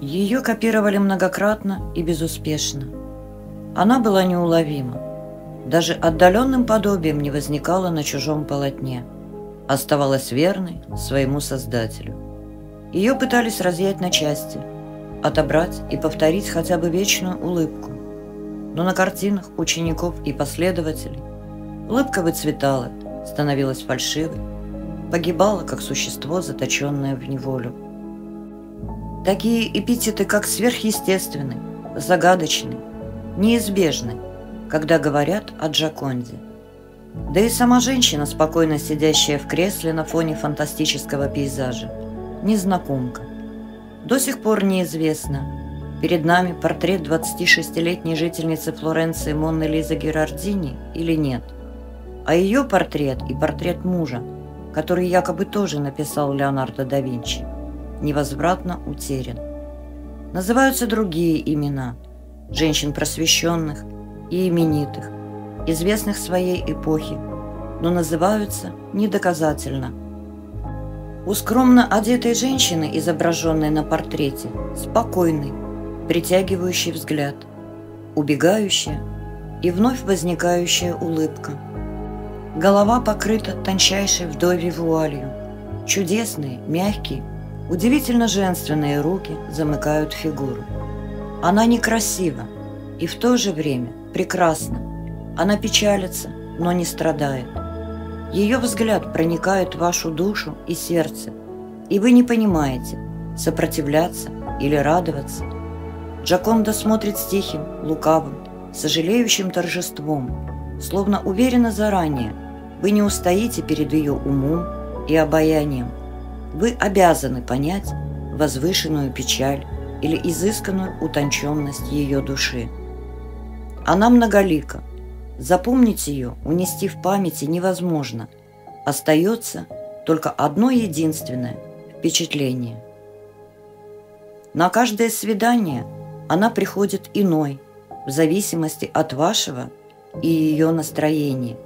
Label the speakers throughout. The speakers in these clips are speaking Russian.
Speaker 1: Ее копировали многократно и безуспешно. Она была неуловима. Даже отдаленным подобием не возникала на чужом полотне. Оставалась верной своему создателю. Ее пытались разъять на части, отобрать и повторить хотя бы вечную улыбку. Но на картинах учеников и последователей улыбка выцветала, становилась фальшивой, погибала как существо, заточенное в неволю. Такие эпитеты, как сверхъестественный, загадочный, неизбежны, когда говорят о Джаконде. Да и сама женщина, спокойно сидящая в кресле на фоне фантастического пейзажа, незнакомка. До сих пор неизвестно, перед нами портрет 26-летней жительницы Флоренции Монны Лизы Герардини или нет. А ее портрет и портрет мужа, который якобы тоже написал Леонардо да Винчи – невозвратно утерян. Называются другие имена – женщин просвещенных и именитых, известных своей эпохи, но называются недоказательно. У скромно одетой женщины, изображенной на портрете, спокойный, притягивающий взгляд, убегающая и вновь возникающая улыбка. Голова покрыта тончайшей вдовьей вуалью, чудесные, мягкие, Удивительно женственные руки замыкают фигуру. Она некрасива и в то же время прекрасна. Она печалится, но не страдает. Ее взгляд проникает в вашу душу и сердце, и вы не понимаете, сопротивляться или радоваться. Джаконда смотрит с тихим, лукавым, сожалеющим торжеством, словно уверена заранее, вы не устоите перед ее умом и обаянием – вы обязаны понять возвышенную печаль или изысканную утонченность ее души. Она многолика. Запомнить ее, унести в памяти невозможно. Остается только одно единственное впечатление. На каждое свидание она приходит иной, в зависимости от вашего и ее настроения.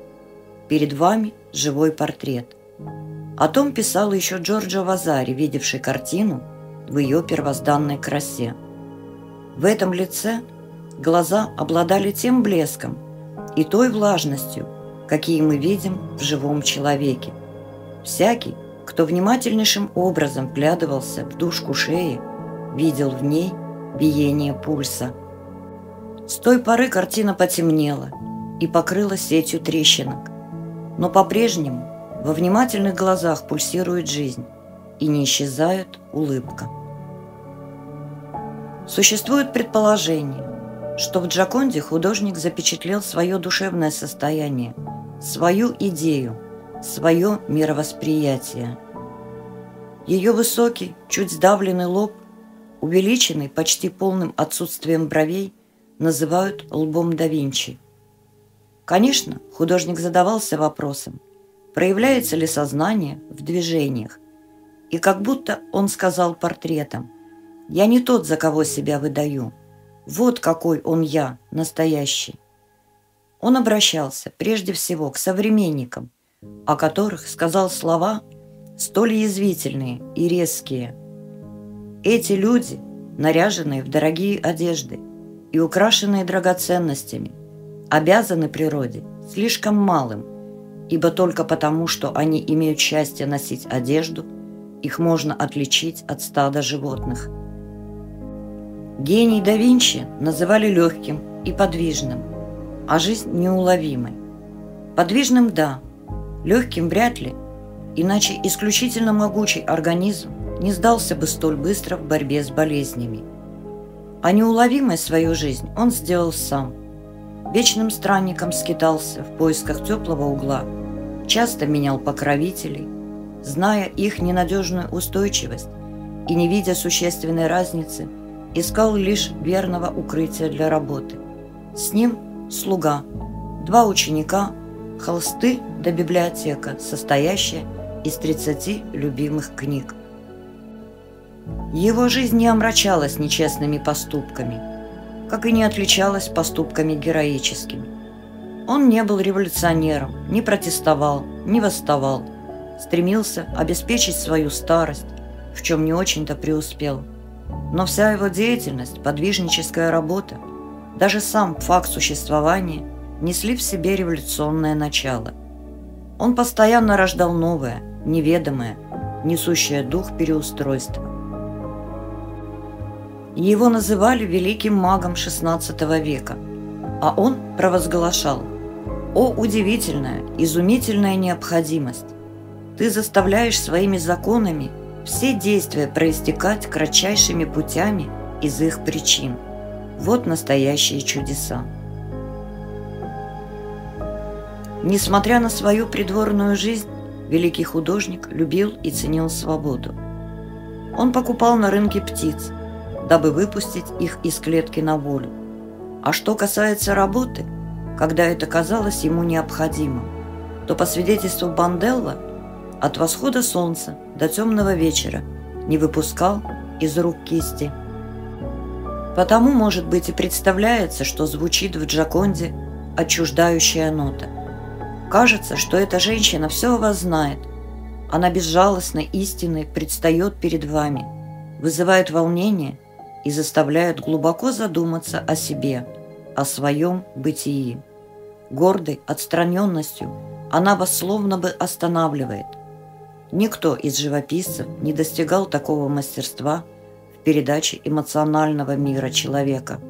Speaker 1: Перед вами живой портрет – о том писал еще Джорджо Вазари, видевший картину в ее первозданной красе. В этом лице глаза обладали тем блеском и той влажностью, какие мы видим в живом человеке. Всякий, кто внимательнейшим образом вглядывался в душку шеи, видел в ней биение пульса. С той поры картина потемнела и покрыла сетью трещинок, но по-прежнему во внимательных глазах пульсирует жизнь и не исчезает улыбка. Существует предположение, что в Джаконде художник запечатлел свое душевное состояние, свою идею, свое мировосприятие. Ее высокий, чуть сдавленный лоб, увеличенный почти полным отсутствием бровей, называют лбом да Винчи. Конечно, художник задавался вопросом, проявляется ли сознание в движениях. И как будто он сказал портретом, «Я не тот, за кого себя выдаю. Вот какой он я, настоящий». Он обращался прежде всего к современникам, о которых сказал слова столь язвительные и резкие. Эти люди, наряженные в дорогие одежды и украшенные драгоценностями, обязаны природе слишком малым – ибо только потому, что они имеют счастье носить одежду, их можно отличить от стада животных. Гений да Винчи называли легким и подвижным, а жизнь неуловимой. Подвижным – да, легким – вряд ли, иначе исключительно могучий организм не сдался бы столь быстро в борьбе с болезнями. А неуловимой свою жизнь он сделал сам – вечным странником скитался в поисках теплого угла, часто менял покровителей, зная их ненадежную устойчивость и не видя существенной разницы искал лишь верного укрытия для работы. С ним слуга, два ученика, холсты да библиотека, состоящая из 30 любимых книг. Его жизнь не омрачалась нечестными поступками, как и не отличалась поступками героическими. Он не был революционером, не протестовал, не восставал, стремился обеспечить свою старость, в чем не очень-то преуспел. Но вся его деятельность, подвижническая работа, даже сам факт существования несли в себе революционное начало. Он постоянно рождал новое, неведомое, несущее дух переустройства. Его называли великим магом XVI века, а он провозглашал «О, удивительная, изумительная необходимость! Ты заставляешь своими законами все действия проистекать кратчайшими путями из их причин. Вот настоящие чудеса. Несмотря на свою придворную жизнь, великий художник любил и ценил свободу. Он покупал на рынке птиц, дабы выпустить их из клетки на волю. А что касается работы, когда это казалось ему необходимым, то по свидетельству Банделла от восхода солнца до темного вечера не выпускал из рук кисти. Потому, может быть, и представляется, что звучит в Джаконде отчуждающая нота. Кажется, что эта женщина все о вас знает. Она безжалостно истинной предстает перед вами, вызывает волнение и заставляет глубоко задуматься о себе, о своем бытии. Гордой отстраненностью она вас словно бы останавливает – Никто из живописцев не достигал такого мастерства в передаче эмоционального мира человека.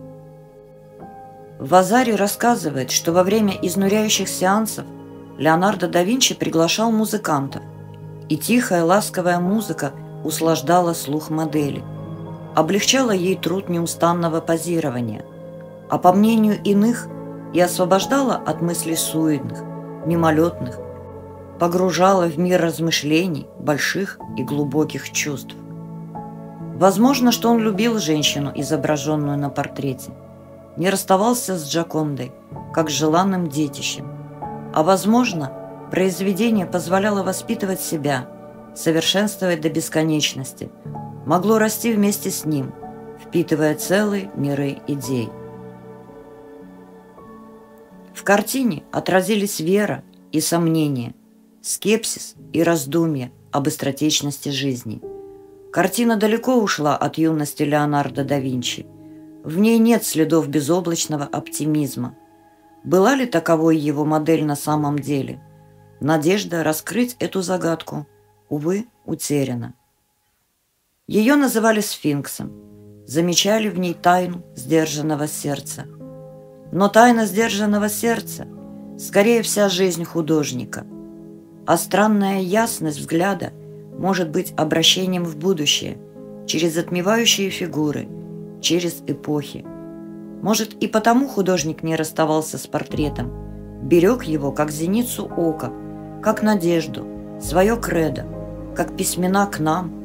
Speaker 1: Вазари рассказывает, что во время изнуряющих сеансов Леонардо да Винчи приглашал музыкантов, и тихая ласковая музыка услаждала слух модели, облегчала ей труд неустанного позирования, а по мнению иных и освобождала от мыслей суетных, мимолетных, погружала в мир размышлений, больших и глубоких чувств. Возможно, что он любил женщину, изображенную на портрете, не расставался с Джакондой, как с желанным детищем. А возможно, произведение позволяло воспитывать себя, совершенствовать до бесконечности, могло расти вместе с ним, впитывая целые миры идей. В картине отразились вера и сомнения – скепсис и раздумья об быстротечности жизни. Картина далеко ушла от юности Леонардо да Винчи. В ней нет следов безоблачного оптимизма. Была ли таковой его модель на самом деле? Надежда раскрыть эту загадку, увы, утеряна. Ее называли сфинксом, замечали в ней тайну сдержанного сердца. Но тайна сдержанного сердца – скорее вся жизнь художника – а странная ясность взгляда может быть обращением в будущее, через отмевающие фигуры, через эпохи. Может, и потому художник не расставался с портретом, берег его как зеницу ока, как надежду, свое кредо, как письмена к нам,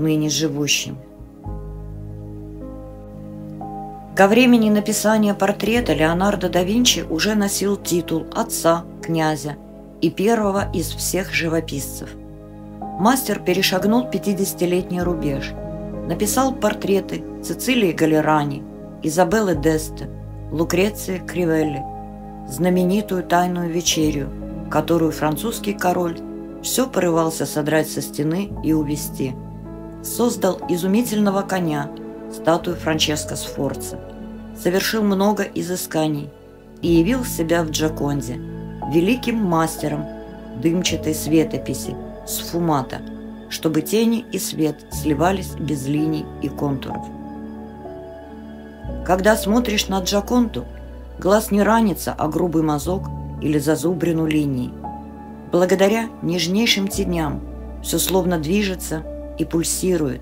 Speaker 1: ныне живущим. Ко времени написания портрета Леонардо да Винчи уже носил титул отца, князя – и первого из всех живописцев. Мастер перешагнул 50-летний рубеж, написал портреты Цицилии Галерани, Изабеллы Десте, Лукреции Кривелли, знаменитую «Тайную вечерю», которую французский король все порывался содрать со стены и увести. Создал изумительного коня, статую Франческо Сфорца, совершил много изысканий и явил себя в Джаконде – великим мастером дымчатой светописи сфумата, чтобы тени и свет сливались без линий и контуров. Когда смотришь на Джаконту, глаз не ранится о грубый мазок или зазубрину линии. Благодаря нежнейшим теням все словно движется и пульсирует,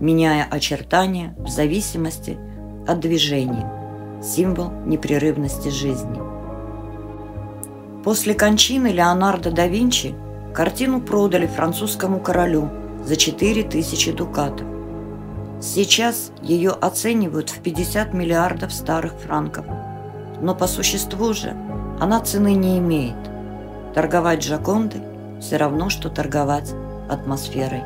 Speaker 1: меняя очертания в зависимости от движения, символ непрерывности жизни. После кончины Леонардо да Винчи картину продали французскому королю за 4000 дукатов. Сейчас ее оценивают в 50 миллиардов старых франков. Но по существу же она цены не имеет. Торговать Джакондой все равно, что торговать атмосферой.